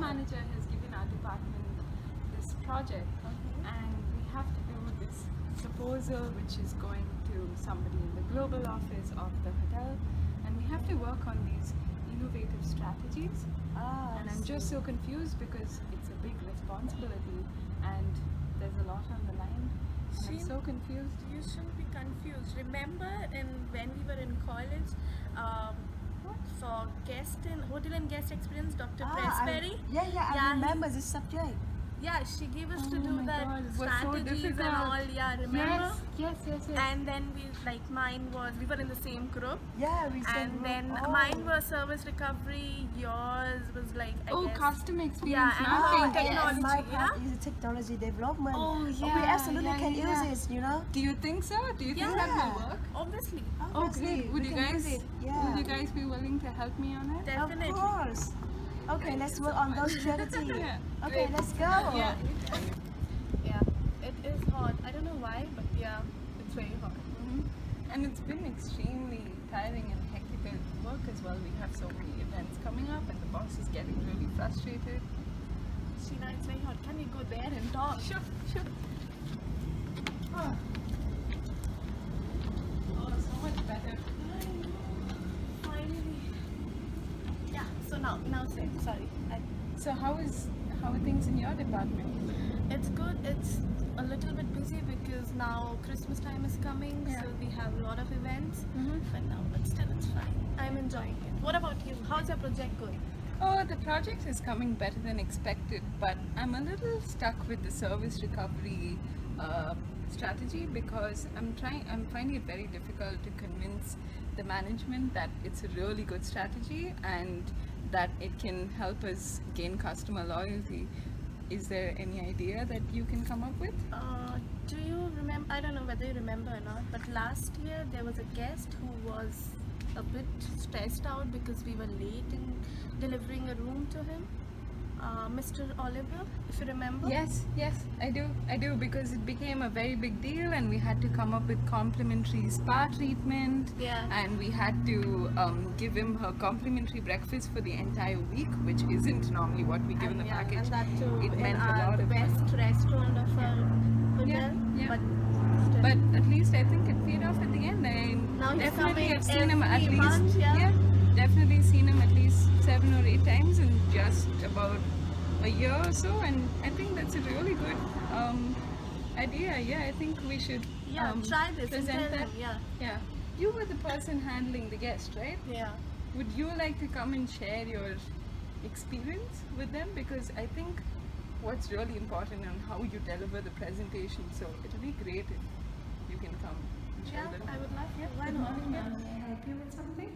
manager has given our department this project Okay. and we have to do this proposal which is going to somebody in the global office of the hotel and we have to work on these innovative strategies Ah, and I'm just so confused because it's a big responsibility and there's a lot on the line and I'm so confused. You shouldn't be confused. Remember, in when we were in college, um, for guest in hotel and guest experience, Dr. Ah, I- Pressberry. yeah, yeah, I Yeah, he- remember this subject. Yeah, she gave us to Oh do my that God, it so and all. Yeah, remember? Yes, yes, yes, yes. And then we like mine was we were in the same group. Yeah, we said. and then oh. mine was service recovery. Yours was like I oh, guess, customer experience, Yeah, and Oh, painting. yeah, my technology, part yeah? is technology development. Oh, we yeah, absolutely yeah, can yeah. use this, you know. Do you think so? Do you think Yeah. that will work? obviously, Oh, Obviously, great. Would we you guys? Yeah. Would you guys be willing to help me on it? definitely. Of course. Okay, let's work on those strategy. Yeah, Okay, great. let's go. Yeah. Yeah, it is hot. I don't know why, but yeah, it's very hot. Mhm. And it's been extremely tiring and hectic at work as well. We have so many events coming up, and the boss is getting really frustrated. Sheena, it's very hot. Can we go there and talk? Sure, sure. Oh now, now say. Sorry. I, So how is how are things in your department? it's good. It's a little bit busy because now Christmas time is coming, Yeah. so we have a lot of events. Mhm. But now, but still, it's fine. I'm enjoying it. What about you? How's your project going? Oh, the project is coming better than expected, but I'm a little stuck with the service recovery uh, strategy because I'm trying. I'm finding it very difficult to convince the management that it's a really good strategy and that it can help us gain customer loyalty. Is there any idea that you can come up with? Uh, do you remember? I don't know whether you remember or not, but last year there was a guest who was a bit stressed out because we were late in delivering a room to him. Uh, Mr. Oliver, if you remember. Yes, yes, I do. I do because it became a very big deal and we had to come up with complimentary spa treatment. Yeah. And we had to um, give him her complimentary breakfast for the entire week, which isn't normally what we give in the yeah, package. And that too It meant a lot of best restaurant of our hotel. Yeah, yeah. But still. But at least I think it paid off at the end. I Now definitely have seen him at least. month, yeah? definitely seen him at least seven or eight times in just about a year or so, and I think that's a really good um, idea. Yeah, I think we should. yeah, um, try this present that. Yeah. Yeah, you were the person handling the guest, right? Yeah. Would you like to come and share your experience with them? Because I think what's really important on how you deliver the presentation. So it'll be great if you can come and share Yeah, them. I would love to. Why not? Yeah. May I help you with something?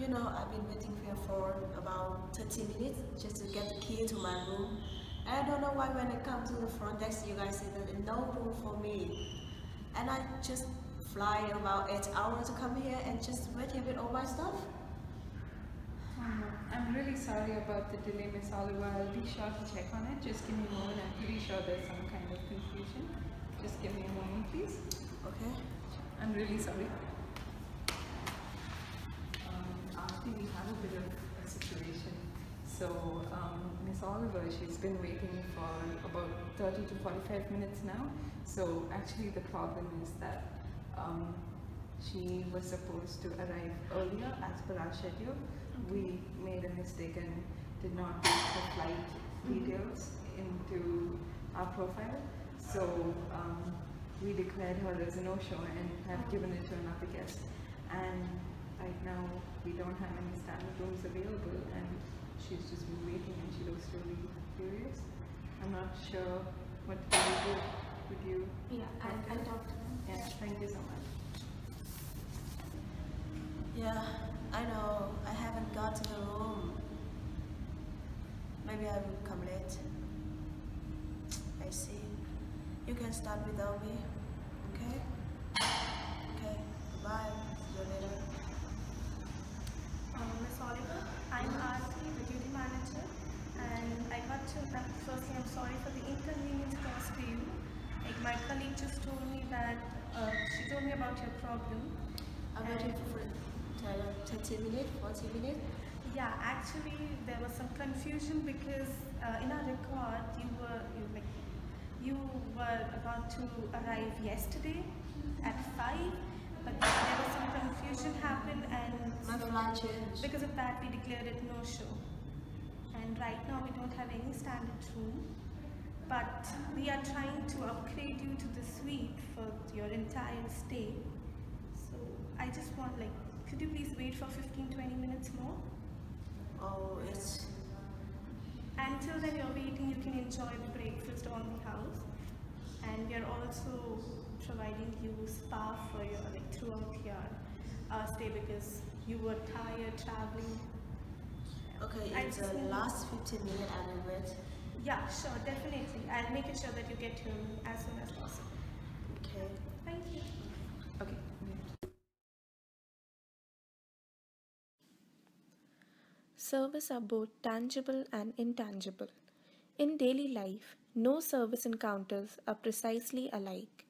You know, I've been waiting here for about 30 minutes just to get the key to my room. And I don't know why when I come to the front desk, you guys say there's no room for me. And I just fly about 8 hours to come here and just wait here with all my stuff. Oh. I'm really sorry about the delay, Miss Oliver. I'll be sure to check on it. Just give me a moment. I'm pretty sure there's some kind of confusion. Just give me a moment, please. Okay? I'm really sorry. Um, Aarti, we have a bit of a situation. So, um, Miss Oliver, she's been waiting for about 30 to 45 minutes now. So, actually, the problem is that um, she was supposed to arrive earlier as per our schedule. We made a mistake and did not put the flight details into our profile. So, um, we declared her as a no-show and have given it to another guest. And right now, we don't have any standard rooms available and she's just been waiting and she looks really curious. I'm not sure what to do. Would you? Yeah, I'll, I'll talk to him. Yeah, thank you so much. Yeah, I know. I haven't got to the room. Maybe I will come late. I see. You can start without me. Okay? Okay. Bye. See you later. Um, Miss Oliver, I'm Aarti, the duty manager, my colleague just told me that uh, she told me about your problem. I'm waiting for uh, 30 minutes, 40 minutes. Yeah, actually there was some confusion because uh, in our record you were you like you were about to arrive yesterday at five, but there was some confusion happened and My flight changed. because of that we declared it no show. And right now we don't have any standard room, but we are trying to upgrade you to the suite for your entire stay. So I just want like, could you please wait for 15-20 minutes more? Oh, it's Until then you're waiting, you can enjoy the breakfast on the house. And we are also providing you spa for your like throughout your uh, stay because you were tired traveling. okay. I In the need- last 15 minutes, I will wait. Yeah, sure, definitely. I'll make sure that you get here as soon as possible. Okay. Thank you. Okay. Service are both tangible and intangible. In daily life, no service encounters are precisely alike.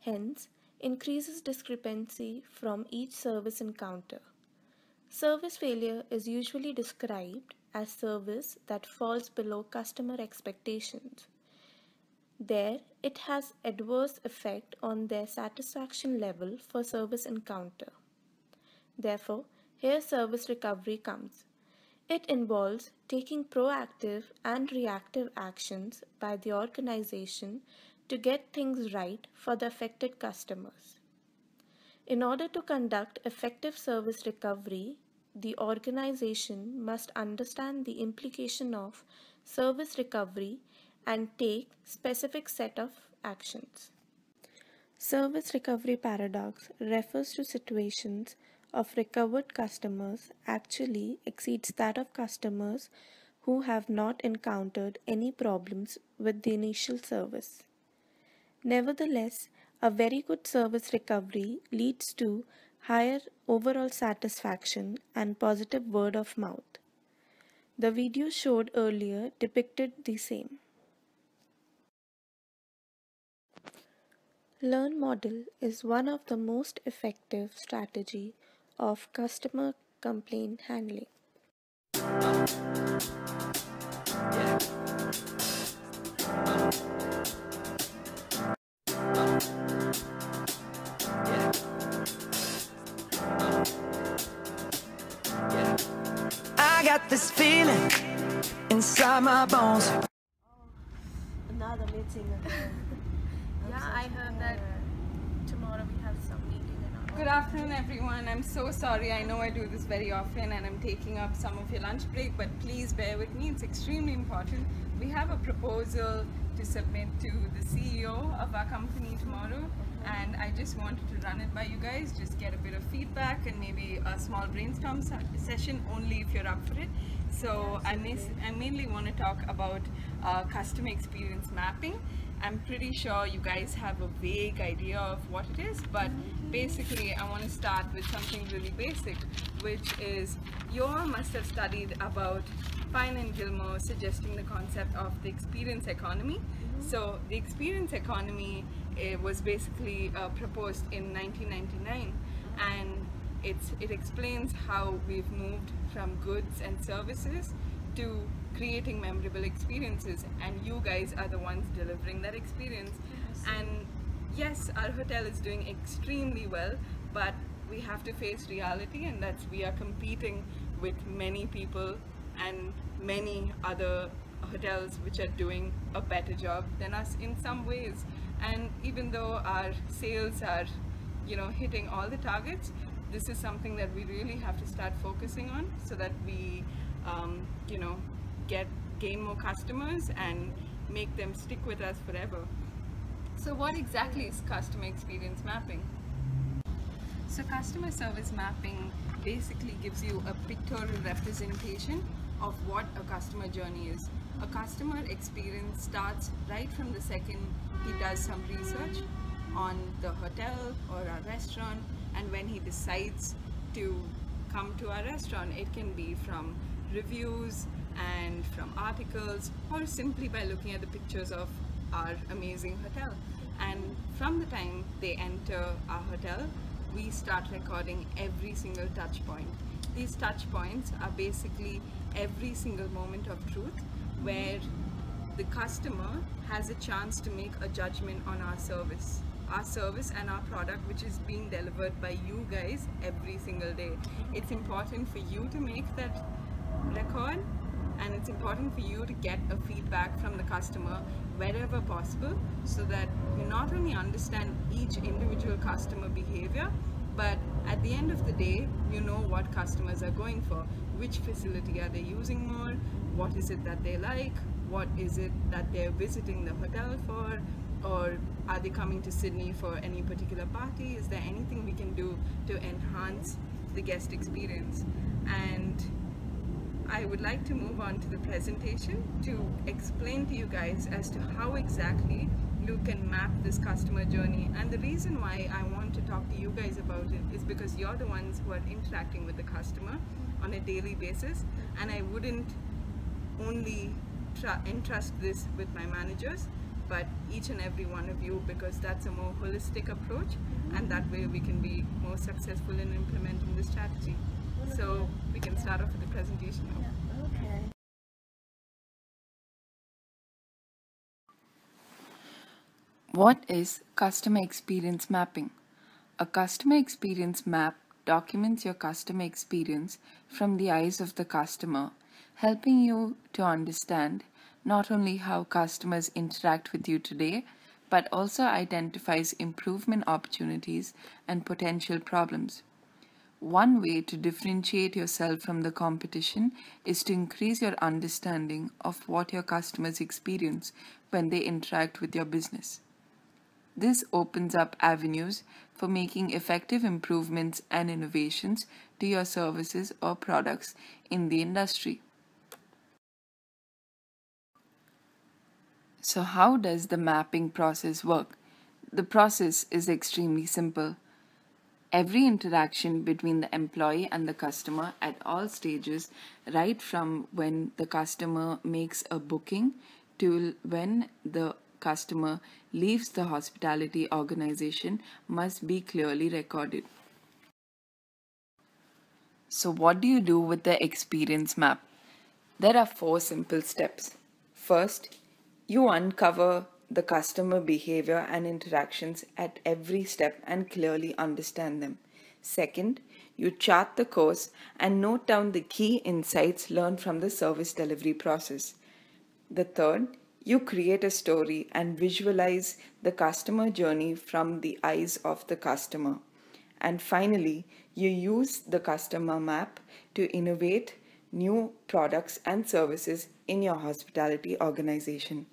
Hence, increases discrepancy from each service encounter. Service failure is usually described as service that falls below customer expectations. There, it has adverse effect on their satisfaction level for service encounter. Therefore, here service recovery comes. It involves taking proactive and reactive actions by the organization to get things right for the affected customers. In order to conduct effective service recovery, the organization must understand the implication of service recovery and take specific set of actions. Service recovery paradox refers to situations of recovered customers actually exceeds that of customers who have not encountered any problems with the initial service. Nevertheless, a very good service recovery leads to higher overall satisfaction and positive word of mouth. The video showed earlier depicted the same. Learn model is one of the most effective strategy of customer complaint handling. I got this feeling inside my bones. Another meeting. Yeah, so I heard that tired. tomorrow we have some meeting in our Good afternoon, everyone. I'm so sorry. I know I do this very often and I'm taking up some of your lunch break, but please bear with me. It's extremely important. We have a proposal to submit to the CEO of our company tomorrow, and I just wanted to run it by you guys, just get a bit of feedback and maybe a small brainstorm se- session only if you're up for it. So I, I mainly want to talk about uh, customer experience mapping. I'm pretty sure you guys have a vague idea of what it is, but basically I want to start with something really basic, which is you all must have studied about Pine and Gilmore suggesting the concept of the experience economy. So the experience economy eh, was basically uh, proposed in 1999 and it's, it explains how we've moved from goods and services to creating memorable experiences and you guys are the ones delivering that experience. And yes our hotel is doing extremely well but we have to face reality and that's we are competing with many people and many other hotels which are doing a better job than us in some ways. And even though our sales are you know hitting all the targets this is something that we really have to start focusing on so that we um, you know get gain more customers and make them stick with us forever so what exactly is customer experience mapping so customer service mapping basically gives you a pictorial representation of what a customer journey is. A customer experience starts right from the second he does some research on the hotel or a restaurant and when he decides to come to our restaurant it can be from reviews and from articles or simply by looking at the pictures of our amazing hotel. And from the time they enter our hotel we start recording every single touch point. These touch points are basically every single moment of truth where the customer has a chance to make a judgment on our service our service and our product which is being delivered by you guys every single day. It's important for you to make that record and it's important for you to get a feedback from the customer wherever possible so that you not only understand each individual customer behavior but at the end of the day you know what customers are going for which facility are they using more what is it that they like what is it that they're visiting the hotel for or are they coming to Sydney for any particular party? Is there anything we can do to enhance the guest experience? And I would like to move on to the presentation to explain to you guys as to how exactly you can map this customer journey. And the reason why I want to talk to you guys about it is because you're the ones who are interacting with the customer on a daily basis. And I wouldn't only entrust this with my managers, but each and every one of you because that's a more holistic approach and that way we can be more successful in implementing the strategy. So we can start off with the presentation now. Okay. What is customer experience mapping? A customer experience map documents your customer experience from the eyes of the customer, helping you to understand not only how customers interact with you today, but also identifies improvement opportunities and potential problems. One way to differentiate yourself from the competition is to increase your understanding of what your customers experience when they interact with your business. This opens up avenues for making effective improvements and innovations to your services or products in the industry. So how does the mapping process work? The process is extremely simple. Every interaction between the employee and the customer at all stages, right from when the customer makes a booking to when the customer leaves the hospitality organization, must be clearly recorded. So, what do you do with the experience map? There are four simple steps. First, you uncover the customer behavior and interactions at every step and clearly understand them. Second, you chart the course and note down the key insights learned from the service delivery process. The third, you create a story and visualize the customer journey from the eyes of the customer. And finally, you use the customer map to innovate new products and services in your hospitality organization.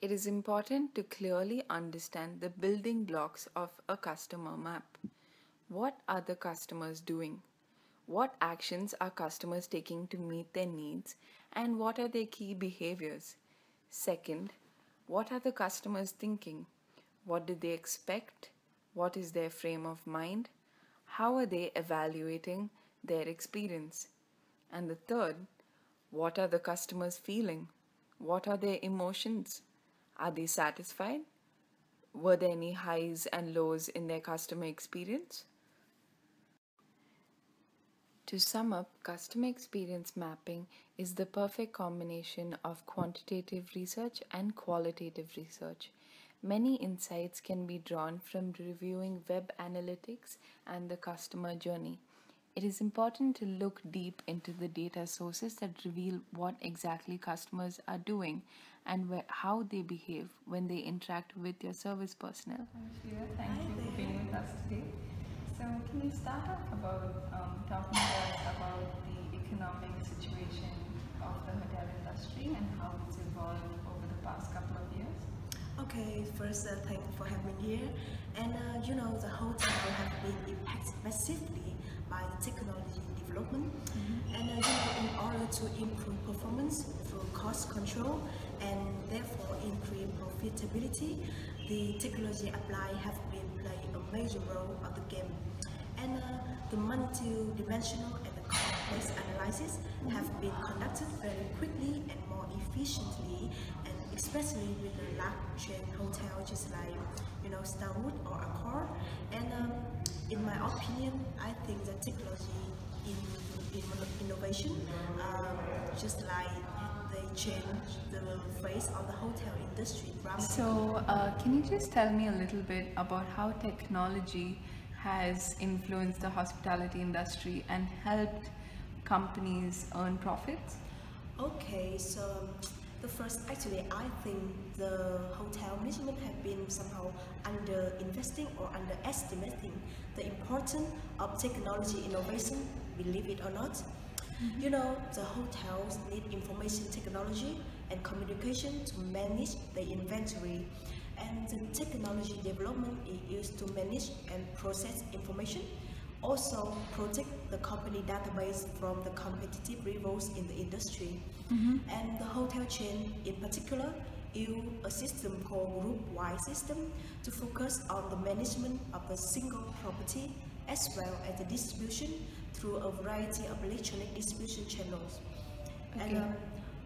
It is important to clearly understand the building blocks of a customer map. What are the customers doing? What actions are customers taking to meet their needs? And what are their key behaviors? Second, what are the customers thinking? What do they expect? What is their frame of mind? How are they evaluating their experience? And the third, what are the customers feeling? What are their emotions? Are they satisfied? Were there any highs and lows in their customer experience? To sum up, customer experience mapping is the perfect combination of quantitative research and qualitative research. Many insights can be drawn from reviewing web analytics and the customer journey. It is important to look deep into the data sources that reveal what exactly customers are doing and where, how they behave when they interact with your service personnel. Thank you thank you for being with us today. So can you start off about um, talking to us about the economic situation of the hotel industry and how it's evolved over the past couple of years? Okay, first uh, thank you for having me here. And uh, you know the hotel have been impacted massively by technology development. Mm -hmm. And uh, in order to improve performance through cost control and therefore increase profitability, the technology applied have been playing a major role of the game. And uh, the multi-dimensional and the marketplace analysis have been conducted very quickly and more efficiently, and especially with the large chain hotel just like you know Starwood or Accor. And um, in my opinion, I think the technology in, in innovation, um, just like they change the face of the hotel industry. So, uh, can you just tell me a little bit about how technology has influenced the hospitality industry and helped companies earn profits? Okay, so the first, actually, I think the hotel management have been somehow under investing or underestimating the importance of technology innovation, believe it or not. Mm -hmm. You know, the hotels need information technology and communication to manage the inventory and the technology development is used to manage and process information also protect the company database from the competitive rivals in the industry mm-hmm. and the hotel chain in particular use a system called group-wide system to focus on the management of a single property as well as the distribution through a variety of electronic distribution channels okay. and um,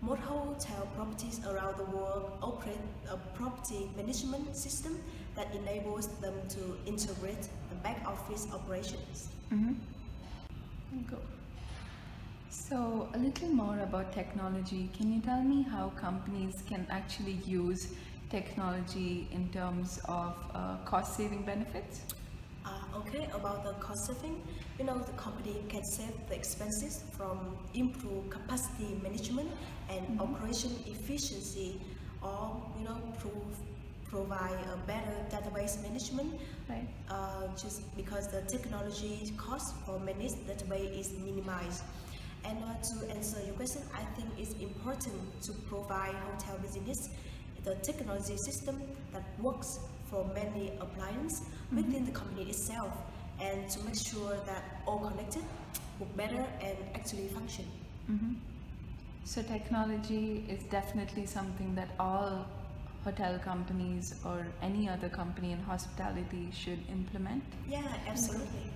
most hotel properties around the world operate a property management system that enables them to integrate back office operations. Mm-hmm. Cool. So, a little more about technology. Can you tell me how companies can actually use technology in terms of uh, cost saving benefits? Uh, okay, about the cost saving, you know, the company can save the expenses from improved capacity management and mm -hmm. operation efficiency or, you know, prove, provide a better database management right. uh, just because the technology cost for managed database is minimized. And uh, to answer your question, I think it's important to provide hotel business the technology system that works for many appliances mm -hmm. within the company itself and to make sure that all connected work better and actually function. Mm -hmm. So technology is definitely something that all hotel companies or any other company in hospitality should implement? Yeah, absolutely.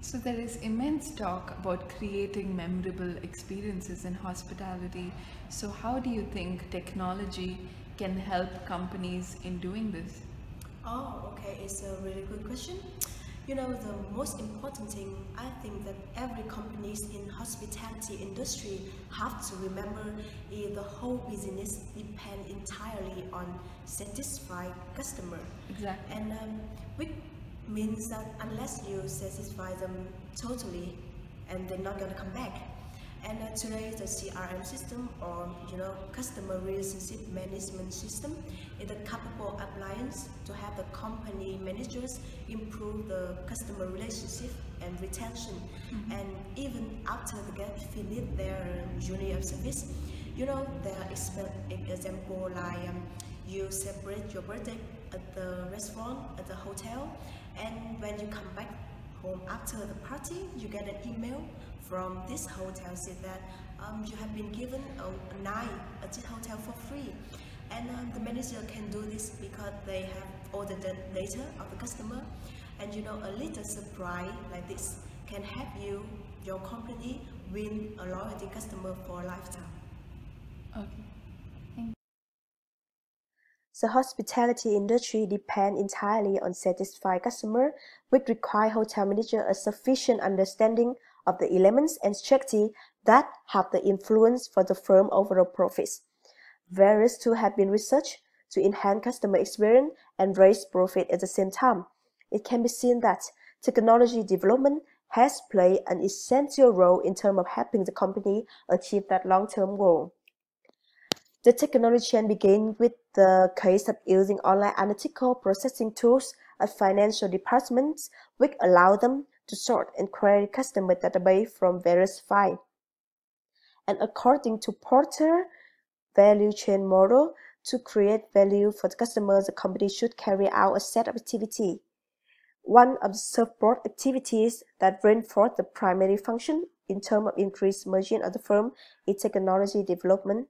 So there is immense talk about creating memorable experiences in hospitality. So how do you think technology can help companies in doing this? Oh, okay, it's a really good question. You know, the most important thing, I think that every companies in hospitality industry have to remember is the whole business depend entirely on satisfied customer. Exactly. And um, which means that unless you satisfy them totally, and they're not gonna come back, and uh, today the CRM system or you know customer relationship management system is a capable appliance to have the company managers improve the customer relationship and retention mm -hmm. and even after they get finished their journey of service you know there is example like um, you celebrate your birthday at the restaurant at the hotel and when you come back home after the party you get an email from this hotel said that um, you have been given a, a night at this hotel for free. And um, the manager can do this because they have all the data of the customer. And you know, a little surprise like this can help you, your company, win a loyalty customer for a lifetime. Okay. The hospitality industry depends entirely on satisfied customer, which require hotel manager a sufficient understanding of the elements and structure that have the influence for the firm overall profits. Various tools have been researched to enhance customer experience and raise profit at the same time. It can be seen that technology development has played an essential role in terms of helping the company achieve that long-term goal. The technology chain began with the case of using online analytical processing tools at financial departments, which allow them to sort and query customer database from various files. And according to Porter value chain model, to create value for the customer, the company should carry out a set of activity. One of the support activities that reinforce the primary function in terms of increased margin of the firm is technology development.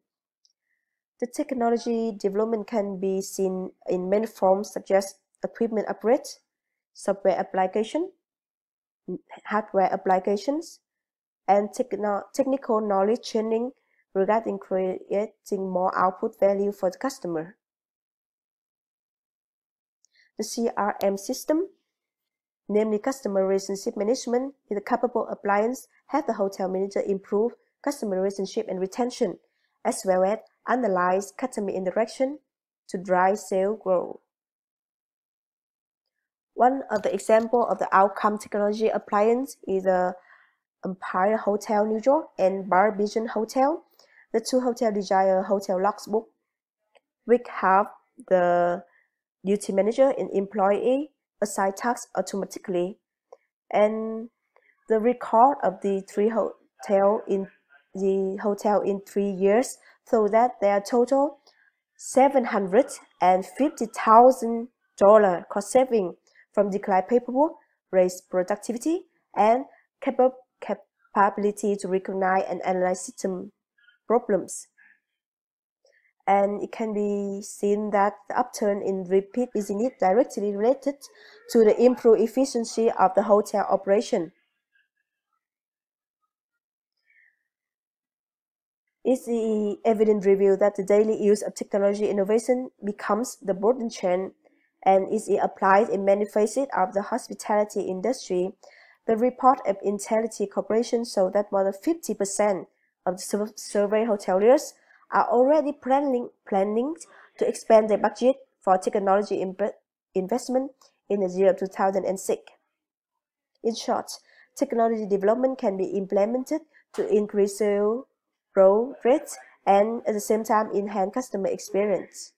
The technology development can be seen in many forms such as equipment upgrade, software application, hardware applications, and techno technical knowledge training regarding creating more output value for the customer. The CRM system, namely Customer Relationship Management, is a capable appliance help the hotel manager improve customer relationship and retention, as well as analyze customer interaction to drive sales growth. One of the example of the outcome technology appliance is the Empire Hotel New York and Bar Vision Hotel. The two hotel desire hotel logbook, which have the duty manager and employee assign tasks automatically, and the record of the three hotel in the hotel in three years, so that their total seven hundred and fifty thousand dollar cost saving from decline paperwork, raise productivity, and capability to recognize and analyze system problems. And it can be seen that the upturn in repeat business directly related to the improved efficiency of the hotel operation. It's the evident review that the daily use of technology innovation becomes the burden chain and is applied in many facets of the hospitality industry. The report of Intelity Corporation showed that more than 50% of the survey hoteliers are already planning, planning to expand their budget for technology investment in the year 2006. In short, technology development can be implemented to increase sales growth rates and at the same time enhance customer experience.